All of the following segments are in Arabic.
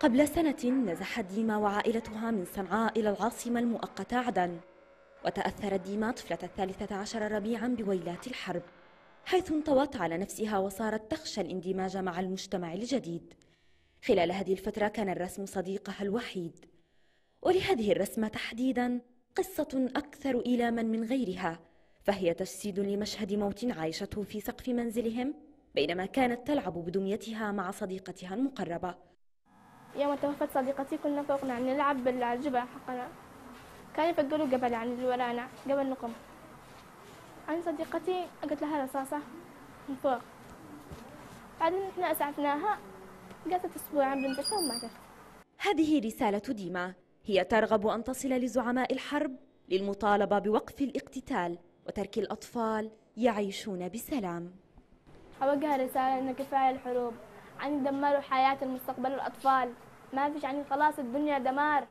قبل سنة نزحت ديما وعائلتها من صنعاء إلى العاصمة المؤقتة عدن وتأثرت ديما طفلة الثالثة عشر ربيعا بويلات الحرب حيث انطوت على نفسها وصارت تخشى الاندماج مع المجتمع الجديد. خلال هذه الفترة كان الرسم صديقها الوحيد ولهذه الرسمة تحديدا قصة أكثر إيلاما من غيرها فهي تجسيد لمشهد موت عايشته في سقف منزلهم بينما كانت تلعب بدميتها مع صديقتها المقربة. يوم توفت صديقتي كنا فوقنا نلعب بالجبل حقنا. كانوا يفقروا قبل يعني اللي ورانا قبل نقم. عن صديقتي قلت لها رصاصة من فوق. بعدين إحنا أسعفناها قعدت اسبوعا بنتكم وماتت هذه رسالة ديما. هي ترغب أن تصل لزعماء الحرب للمطالبة بوقف الاقتتال وترك الأطفال يعيشون بسلام. أوجه رسالة إن كفاية الحروب عن دمروا حياة المستقبل الأطفال. ما فيش يعني خلاص الدنيا دمار.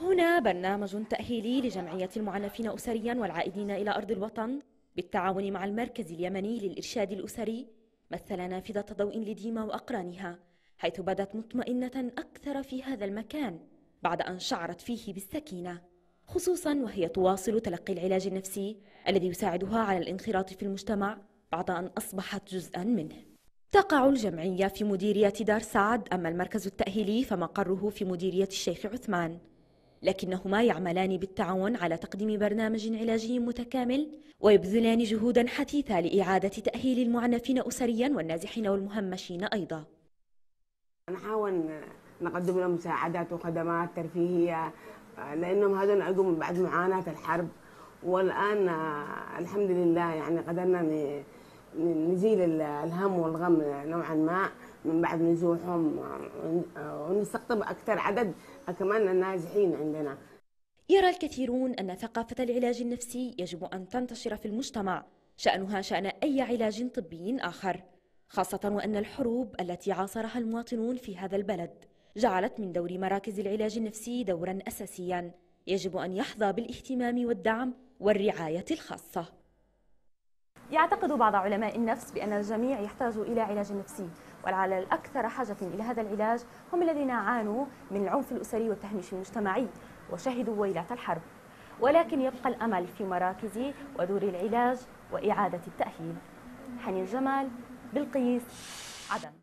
هنا برنامج تأهيلي لجمعية المعنفين أسريا والعائدين إلى أرض الوطن بالتعاون مع المركز اليمني للإرشاد الأسري مثل نافذة ضوء لديما وأقرانها حيث بدت مطمئنة أكثر في هذا المكان بعد أن شعرت فيه بالسكينة. خصوصا وهي تواصل تلقي العلاج النفسي الذي يساعدها على الانخراط في المجتمع بعد أن أصبحت جزءا منه. تقع الجمعية في مديرية دار سعد أما المركز التأهيلي فمقره في مديرية الشيخ عثمان. لكنهما يعملان بالتعاون على تقديم برنامج علاجي متكامل ويبذلان جهودا حثيثة لإعادة تأهيل المعنفين أسريا والنازحين والمهمشين أيضا. نحاول نقدم لهم مساعدات وخدمات ترفيهية لأنهم هذول أجوا من بعد معاناة الحرب. والآن الحمد لله يعني قدرنا نزيل الهم والغم نوعا ما من بعد نزوحهم ونستقطب أكثر عدد كمان النازحين عندنا. يرى الكثيرون أن ثقافة العلاج النفسي يجب أن تنتشر في المجتمع. شأنها شأن أي علاج طبي آخر خاصة وأن الحروب التي عاصرها المواطنون في هذا البلد جعلت من دور مراكز العلاج النفسي دورا أساسيا. يجب أن يحظى بالاهتمام والدعم والرعاية الخاصة. يعتقد بعض علماء النفس بأن الجميع يحتاج إلى علاج نفسي ولعل الأكثر حاجة إلى هذا العلاج هم الذين عانوا من العنف الأسري والتهميش المجتمعي وشهدوا ويلات الحرب. ولكن يبقى الأمل في مراكز ودور العلاج وإعادة التأهيل. حنين جمال بالقيس عدن.